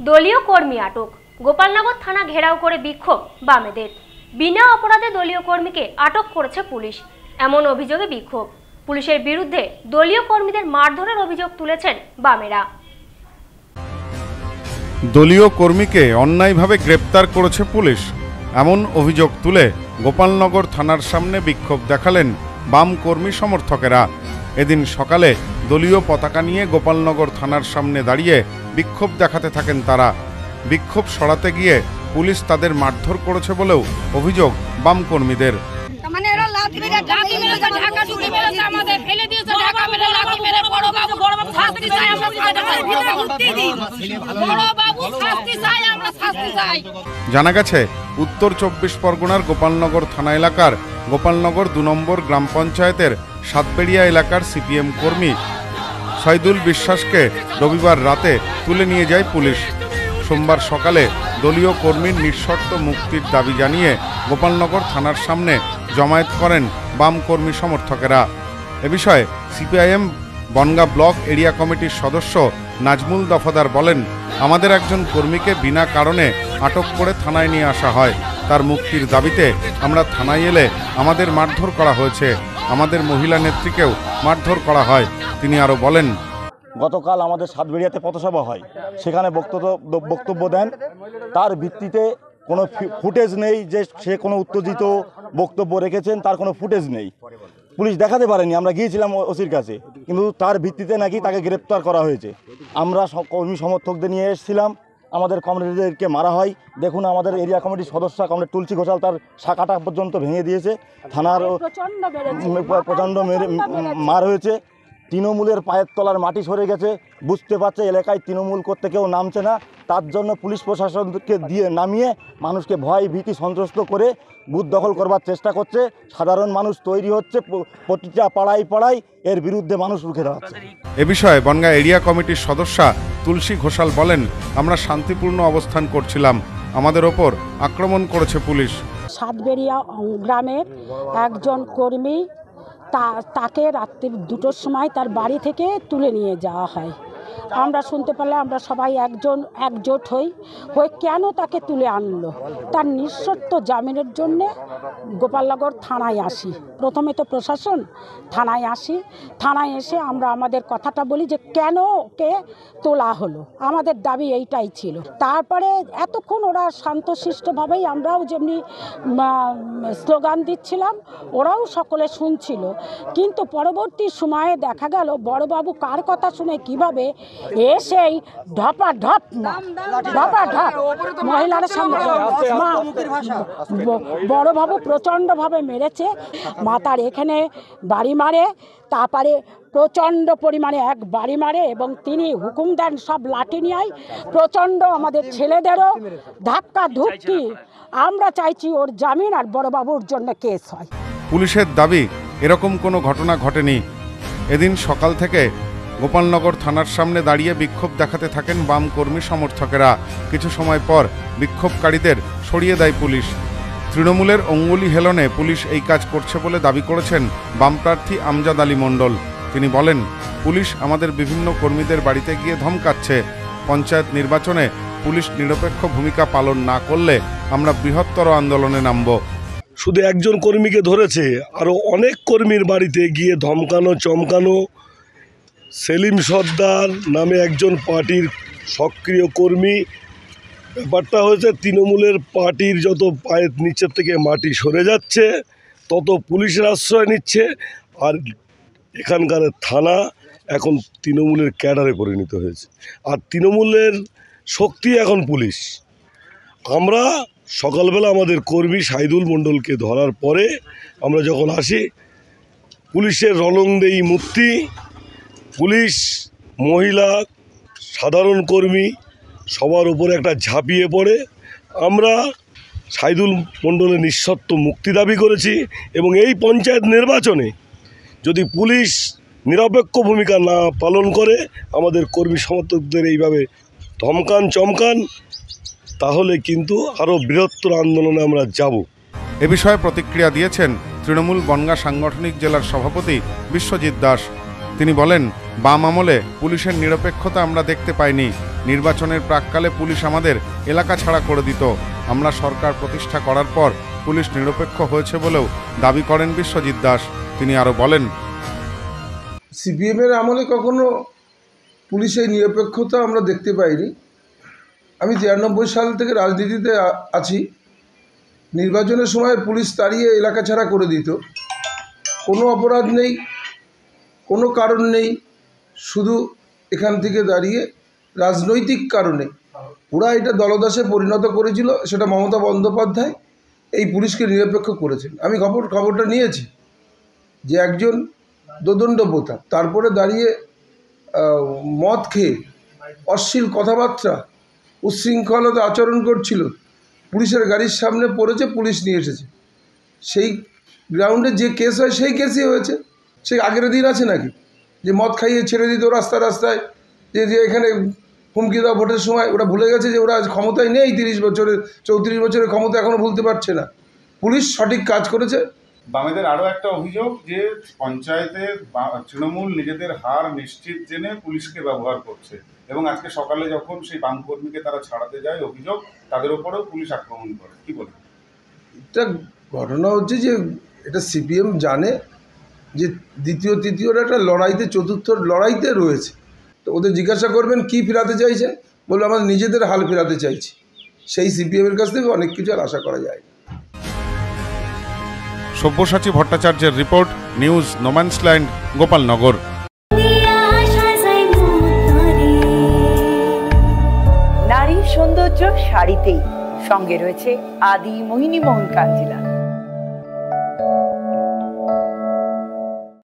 দলীয় কর্মী আটক। গোপালনগর থানা ঘেরাও করে বিক্ষোভ বামেদের। বিনা অপরাধে দলীয় কর্মীকে আটক করেছে পুলিশ। এমন অভিযোগে বিক্ষোভ। পুলিশের বিরুদ্ধে দলীয় কর্মীদের মারধরের অভিযোগ তুলেছেন বামেরা। দলীয় কর্মীকে অন্যায়ভাবে গ্রেপ্তার করেছে পুলিশ। এমন অভিযোগ তুলে গোপালনগর থানার সামনে বিক্ষোভ দেখালেন বাম কর্মী সমর্থকেরা। এদিন সকালে দলীয় পতাকা নিয়ে গোপালনগর থানার সামনে দাঁড়িয়ে বিক্ষোভ দেখাতে থাকেন তারা। বিক্ষোভ সরাতে গিয়ে পুলিশ তাদের মারধর করেছে বলেও অভিযোগ বাম কর্মীদের মানে এরা লাথি মেরে লাথি মেরেছে ঢাকা ঢুকে মেরেছে আমাদের ফেলে দিয়েছে ঢাকা মেরে লাথি মেরে বড় বাবু বড় বাবু শাস্তি চাই আমরা ঢাকার ভিতরে ঢুকতে দিন বড় বাবু শাস্তি চাই আমরা শাস্তি চাই। জানা গেছে উত্তর চব্বিশ পরগনার গোপালনগর থানা এলাকার গোপালনগর দু নম্বর গ্রাম পঞ্চায়েতের সাতবেড়িয়া এলাকার সিপিএম কর্মী সাইদুল বিশ্বাসকে রবিবার রাতে তুলে নিয়ে যায় পুলিশ। সোমবার সকালে দলীয় কর্মীর নিঃশর্ত মুক্তির দাবি জানিয়ে গোপালনগর থানার সামনে জমায়েত করেন বাম কর্মী সমর্থকেরা। এ বিষয়ে সিপিআইএম বনগা ব্লক এরিয়া কমিটির সদস্য নাজমুল দফাদার বলেন, আমাদের একজন কর্মীকে বিনা কারণে আটক করে থানায় নিয়ে আসা হয়। তার মুক্তির দাবিতে আমরা থানায় এলে আমাদের মারধর করা হয়েছে। আমাদের মহিলা নেত্রীকেও মারধর করা হয়। তিনি আরও বলেন, গতকাল আমাদের সাতবেড়িয়াতে পথসভা হয়। সেখানে বক্তব্য বক্তব্য দেন। তার ভিত্তিতে কোনো ফুটেজ নেই যে সে কোনো উত্তেজিত বক্তব্য রেখেছেন, তার কোনো ফুটেজ নেই। পুলিশ দেখাতে পারেনি, আমরা গিয়েছিলাম ওসির কাছে। কিন্তু তার ভিত্তিতে নাকি তাকে গ্রেপ্তার করা হয়েছে। আমরা কর্মী সমর্থকদের নিয়ে এসেছিলাম। আমাদের কমিটিদেরকে মারা হয়। দেখুন আমাদের এরিয়া কমিটির সদস্য কমরেড তুলসী ঘোষাল তার শাখাটা পর্যন্ত ভেঙে দিয়েছে। থানার প্রচণ্ড মেরে মার হয়েছে। তৃণমূলের পায়ের তলার মাটি সরে গেছে। বুঝতে পারছে এলাকায় তৃণমূল করতে কেউ নামছে না। তার জন্য পুলিশ প্রশাসনকে দিয়ে নামিয়ে মানুষকে ভয় ভীতি সন্ত্রস্ত করে বুথ দখল করবার চেষ্টা করছে। সাধারণ মানুষ তৈরি হচ্ছে। প্রতিটা পাড়ায় পাড়ায় এর বিরুদ্ধে মানুষ রুখে দাঁড়াচ্ছে। এ বিষয়ে বনগাঁ এরিয়া কমিটির সদস্যা তুলসী ঘোষাল বলেন, আমরা শান্তিপূর্ণ অবস্থান করছিলাম। আমাদের ওপর আক্রমণ করেছে পুলিশ। সাতবেরিয়া গ্রামের একজন কর্মী তাকে রাত্রি দুটোর সময় তার বাড়ি থেকে তুলে নিয়ে যাওয়া হয়। আমরা শুনতে পারলে আমরা সবাই একজন, একজোট হই, হয়ে কেন তাকে তুলে আনলো? তার নিঃশর্ত জামিনের জন্যে গোপালনগর থানায় আসি। প্রথমে তো প্রশাসন থানায় আসি। থানায় এসে আমরা আমাদের কথাটা বলি যে, কেন ওকে তোলা হলো? আমাদের দাবি এইটাই ছিল। তারপরে এতক্ষণ ওরা শান্তশিষ্টভাবেই আমরাও যেমনি স্লোগান দিচ্ছিলাম, ওরাও সকলে শুনছিল। কিন্তু পরবর্তী সময়ে দেখা গেল, বড়বাবু কার কথা শুনে কীভাবে এসেই ঢপা ঢপ ঢপা ঢপ মহিলার সামনে মা- বড়বাবু প্রচণ্ডভাবে মেরেছে। মাতার এখানে বাড়ি মারে তারপরে প্রচণ্ড পরিমাণে এক বাড়ি মারে এবং তিনি হুকুম দেন সব লাঠি নিয়ে। প্রচণ্ড আমাদের ছেলেদেরও ধাক্কা ধুক্কি। আমরা চাইছি ওর জামিন আর বড়বাবুর জন্য কেস হয়। পুলিশের দাবি এরকম কোনো ঘটনা ঘটেনি। এদিন সকাল থেকে গোপালনগর থানার সামনে দাঁড়িয়ে বিক্ষোভ দেখাতে থাকেন বাম কর্মী সমর্থকেরা। কিছু সময় পর বিক্ষোভকারীদের সরিয়ে দেয় পুলিশ। তৃণমূলের অঙ্গুলি হেলনে পুলিশ এই কাজ করছে বলে দাবি করেছেন বাম প্রার্থী আমজাদ আলী মণ্ডল। তিনি বলেন, পুলিশ আমাদের বিভিন্ন কর্মীদের বাড়িতে গিয়ে ধমকাচ্ছে। পঞ্চায়েত নির্বাচনে পুলিশ নিরপেক্ষ ভূমিকা পালন না করলে আমরা বৃহত্তর আন্দোলনে নামব। শুধু একজন কর্মীকে ধরেছে আরও অনেক কর্মীর বাড়িতে গিয়ে ধমকানো, চমকানো সেলিম সর্দার নামে একজন পার্টির সক্রিয় কর্মী। ব্যাপারটা হয়েছে, তৃণমূলের পার্টির যত পায়ের নিচের থেকে মাটি সরে যাচ্ছে, তত পুলিশের আশ্রয় নিচ্ছে, আর এখানকার থানা এখন তৃণমূলের ক্যাডারে পরিণত হয়েছে। আর তৃণমূলের শক্তি এখন পুলিশ। আমরা সকালবেলা আমাদের কর্মী সাইদুল মণ্ডলকে ধরার পরে আমরা যখন আসি, পুলিশের রলংদেই মূর্তি পুলিশ, মহিলা, সাধারণ কর্মী সবার উপরে একটা ঝাঁপিয়ে পড়ে। আমরা সাইদুল মণ্ডলের নিঃশর্ত মুক্তি দাবি করেছি এবং এই পঞ্চায়েত নির্বাচনে যদি পুলিশ নিরপেক্ষ ভূমিকা না পালন করে, আমাদের কর্মী সমর্থকদের এইভাবে ধমকান, চমকান, তাহলে কিন্তু আরও বৃহত্তর আন্দোলনে আমরা যাব। এ বিষয়ে প্রতিক্রিয়া দিয়েছেন তৃণমূল বনগা সাংগঠনিক জেলার সভাপতি বিশ্বজিৎ দাস। তিনি বলেন বাম আমলে পুলিশের নিরপেক্ষতা আমরা দেখতে পাইনি। নির্বাচনের প্রাককালে পুলিশ আমাদের এলাকা ছাড়া করে দিত। আমরা সরকার প্রতিষ্ঠা করার পর পুলিশ নিরপেক্ষ হয়েছে বলেও দাবি করেন বিশ্বজিৎ দাস। তিনি আরও বলেন সিপিএমের আমলে কখনো পুলিশের নিরপেক্ষতা আমরা দেখতে পাইনি। আমি তিরানব্বই সাল থেকে রাজনীতিতে আছি। নির্বাচনের সময় পুলিশ তাড়িয়ে এলাকা ছাড়া করে দিত। কোনো অপরাধ নেই, কোনো কারণ নেই। শুধু এখান থেকে দাঁড়িয়ে রাজনৈতিক কারণে ওরা এটা দলদাসে পরিণত করেছিল, সেটা মমতা বন্দ্যোপাধ্যায় এই পুলিশকে নিরপেক্ষ করেছেন। আমি খবর, খবরটা নিয়েছি যে একজন দোদণ্ড প্রতাপ তারপরে দাঁড়িয়ে মদ খেয়ে অশ্লীল কথাবার্তা, উচ্ছৃঙ্খলতা আচরণ করছিল, পুলিশের গাড়ির সামনে পড়েছে, পুলিশ নিয়ে এসেছে। সেই গ্রাউন্ডে যে কেস হয়, সেই কেসই হয়েছে। সে আগের দিন আছে নাকি? যে মদ খাইয়ে ছেড়ে দিত রাস্তা রাস্তায় যে যে এখানে হুমকি দেওয়া ভোটের সময় ওরা ভুলে গেছে যে ওরা আজ ক্ষমতায় নেই তিরিশ বছরের চৌত্রিশ বছরের ক্ষমতা এখনও ভুলতে পারছে না। পুলিশ সঠিক কাজ করেছে। বামেদের আরও একটা অভিযোগ যে পঞ্চায়েতে তৃণমূল নিজেদের হার নিশ্চিত জেনে পুলিশকে ব্যবহার করছে। এবং আজকে সকালে যখন সেই বাম কর্মীকে তারা ছাড়াতে যায় অভিযোগ তাদের উপরেও পুলিশ আক্রমণ করে। কি বলে এটা ঘটনা হচ্ছে যে এটা সিপিএম জানে যে দ্বিতীয় তৃতীয়র একটা লড়াইতে চতুর্থ লড়াইতে রয়েছে। তো ওদের জিজ্ঞাসা করবেন কি ফেরাতে চাইছেন? বলবে আমাদের নিজেদের হাল ফেরাতে চাইছি। সেই সিপিএমের কাছ থেকে অনেক কিছু আর আশা করা যায় সব্যসাচী ভট্টাচার্যের রিপোর্ট নিউজ নোম্যান্সল্যান্ড গোপালনগর। নারীর সৌন্দর্য শাড়িতেই। সঙ্গে রয়েছে আদি মোহিনী মোহন কাঞ্জিলা